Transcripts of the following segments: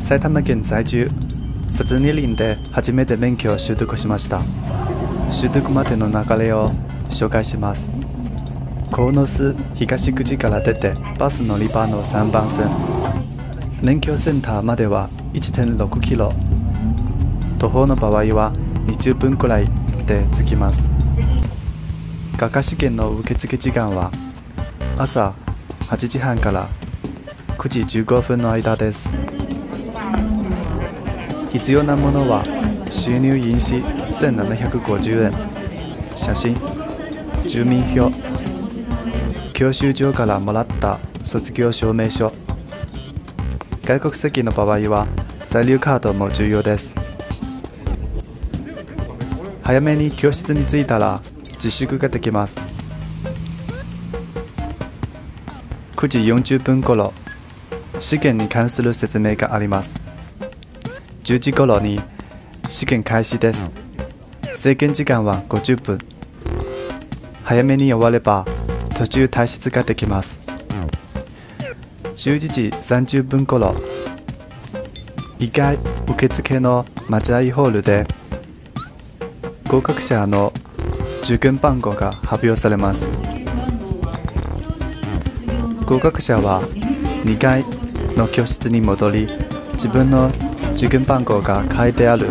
埼玉県在住普通二輪で初めて免許を取得しました。取得までの流れを紹介します。鴻巣東口から出てバス乗り場の3番線。免許センターまでは1.6キロ。徒歩の場合は20分くらいで着きます。画家試験の受付時間は朝8時半から9時15分の間です。必要なものは収入印紙1750円。写真住民票。教習所からもらった卒業証明書。外国籍の場合は在留カードも重要です。早めに教室に着いたら自粛ができます。9時40分頃試験に関する説明があります。10時頃に試験開始です。制限時間は50分。早めに終われば途中退出ができます。11時30分頃1階受付の待合ホールで合格者の受験番号が発表されます。合格者は2階の教室に戻り自分の受験番号が書いてある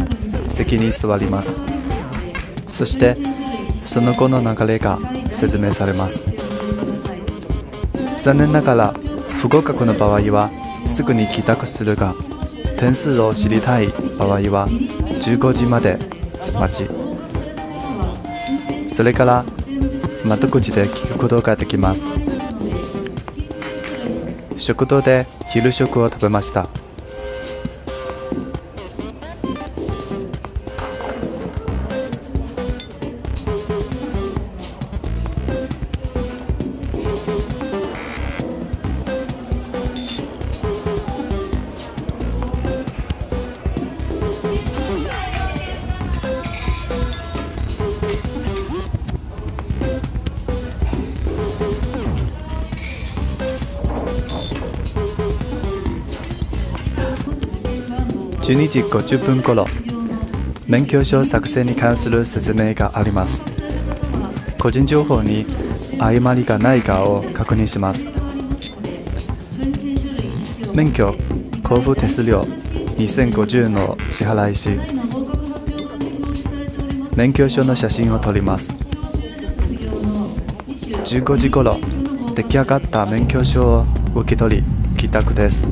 席に座ります。そしてその後の流れが説明されます。残念ながら不合格の場合はすぐに帰宅するが点数を知りたい場合は15時まで待ち。それから窓口で聞くことができます。食堂で昼食を食べました。12時50分頃免許証作成に関する説明があります。個人情報に誤りがないかを確認します。免許交付手数料2050の支払いし免許証の写真を撮ります。15時頃出来上がった免許証を受け取り帰宅です。